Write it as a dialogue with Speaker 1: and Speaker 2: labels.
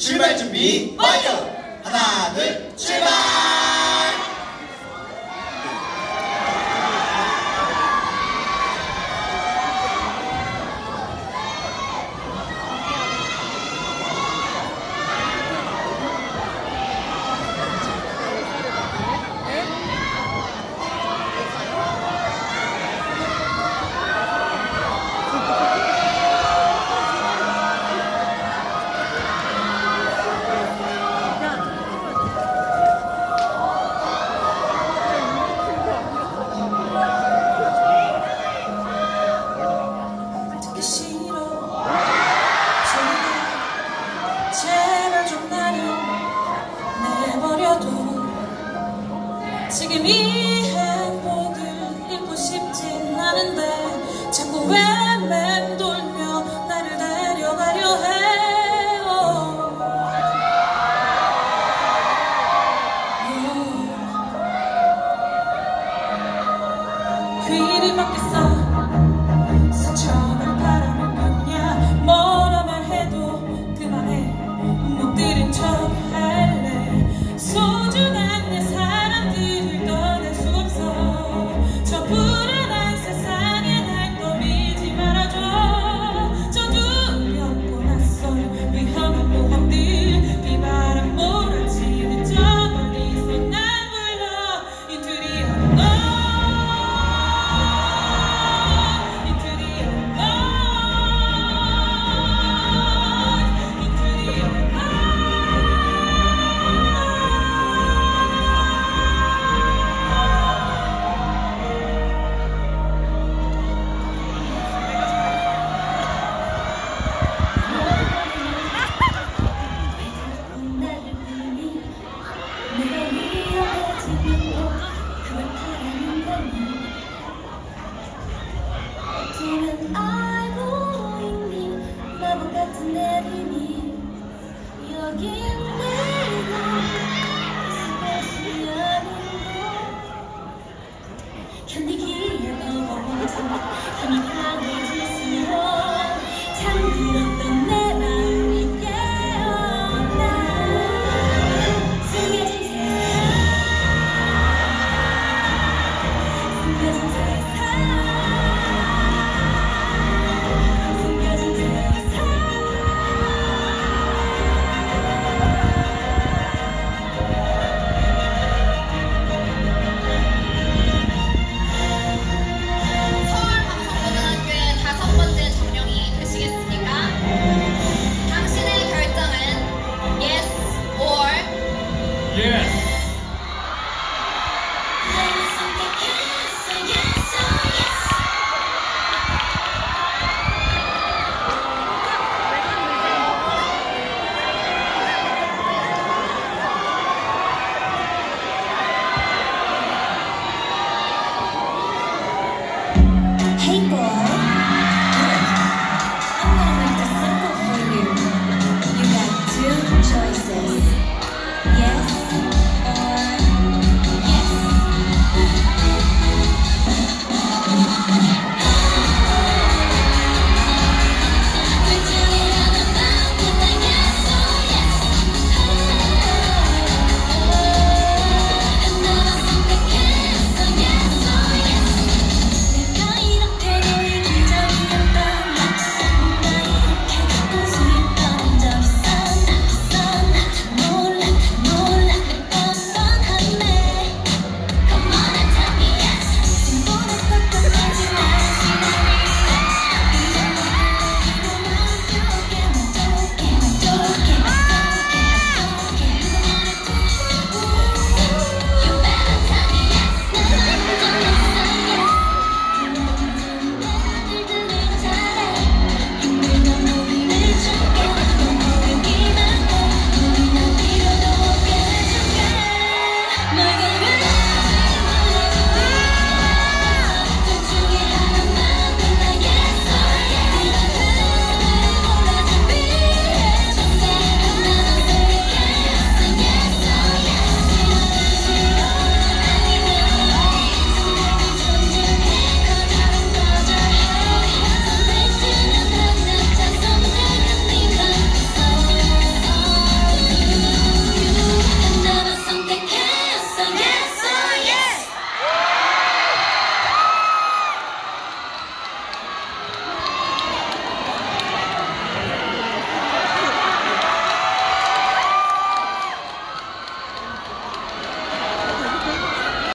Speaker 1: 출발 준비 완료! 하나, 둘, 출발!
Speaker 2: to give me.